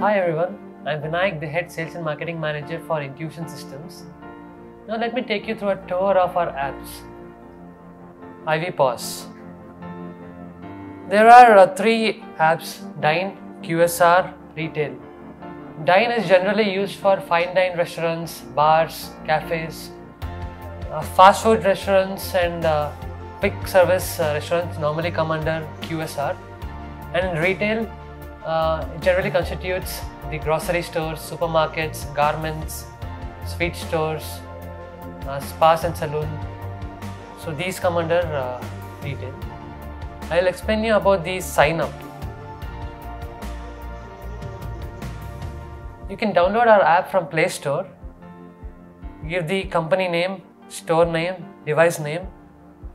Hi everyone, I'm Vinayak, the head sales and marketing manager for Intuition Systems. Now let me take you through a tour of our apps. IVEPOS. There are uh, three apps Dine, QSR, Retail. Dine is generally used for fine dine restaurants, bars, cafes, uh, fast food restaurants, and uh, quick service uh, restaurants normally come under QSR. And in retail, generally constitutes the grocery stores, supermarkets, garments, sweet stores, uh, spas and saloon. So these come under uh, retail. I'll explain you about the sign up. You can download our app from Play Store. Give the company name, store name, device name.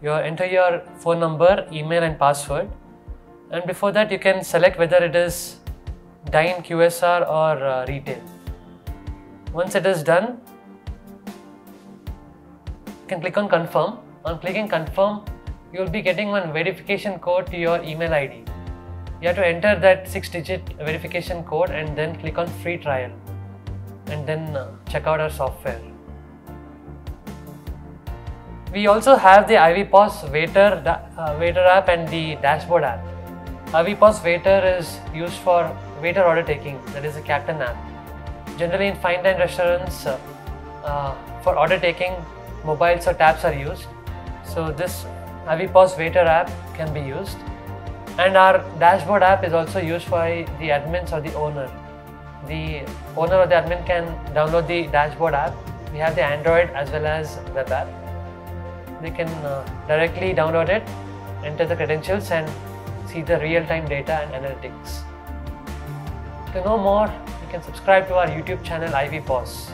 You enter your phone number, email, and password. And before that, you can select whether it is Dine, QSR, or uh, retail. Once it is done, you can click on confirm. On clicking confirm, you will be getting one verification code to your email ID. You have to enter that six digit verification code and then click on free trial and then uh, check out our software. We also have the IVEPOS Waiter, uh, Waiter app and the Dashboard app. Pause Waiter is used for waiter order taking, that is a captain app. Generally, in fine dine restaurants, uh, uh, for order taking, mobiles or tabs are used. So, this IVEPOS Waiter app can be used. And our dashboard app is also used by the admins or the owner. The owner or the admin can download the dashboard app. We have the Android as well as web app. They can uh, directly download it, enter the credentials, and see the real time data and analytics. To know more, you can subscribe to our YouTube channel IVEPOS.